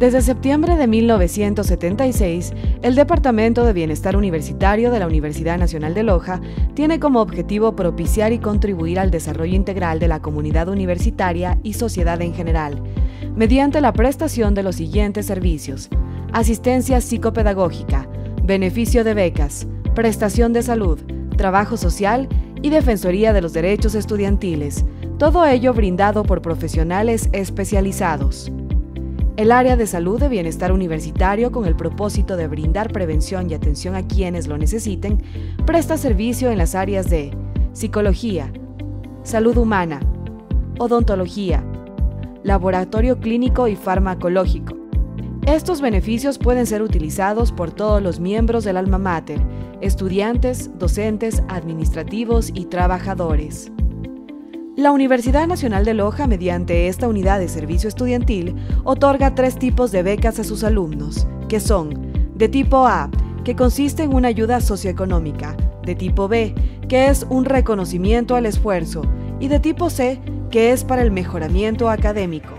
Desde septiembre de 1976, el Departamento de Bienestar Universitario de la Universidad Nacional de Loja tiene como objetivo propiciar y contribuir al desarrollo integral de la comunidad universitaria y sociedad en general, mediante la prestación de los siguientes servicios. Asistencia psicopedagógica, beneficio de becas, prestación de salud, trabajo social y defensoría de los derechos estudiantiles, todo ello brindado por profesionales especializados. El área de salud de bienestar universitario, con el propósito de brindar prevención y atención a quienes lo necesiten, presta servicio en las áreas de psicología, salud humana, odontología, laboratorio clínico y farmacológico. Estos beneficios pueden ser utilizados por todos los miembros del alma mater, estudiantes, docentes, administrativos y trabajadores. La Universidad Nacional de Loja, mediante esta unidad de servicio estudiantil, otorga tres tipos de becas a sus alumnos, que son de tipo A, que consiste en una ayuda socioeconómica, de tipo B, que es un reconocimiento al esfuerzo, y de tipo C, que es para el mejoramiento académico.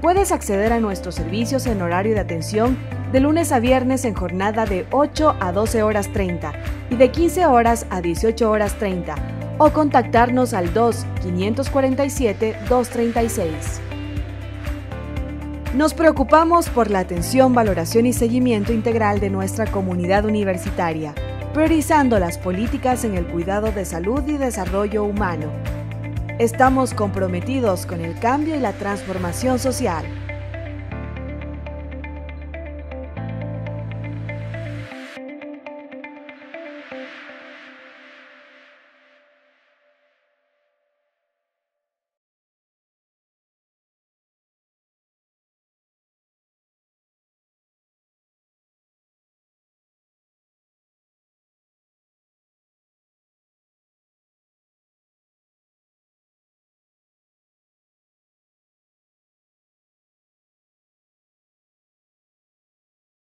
Puedes acceder a nuestros servicios en horario de atención de lunes a viernes en jornada de 8 a 12 horas 30 y de 15 horas a 18 horas 30 o contactarnos al 2-547-236. Nos preocupamos por la atención, valoración y seguimiento integral de nuestra comunidad universitaria, priorizando las políticas en el cuidado de salud y desarrollo humano. Estamos comprometidos con el cambio y la transformación social.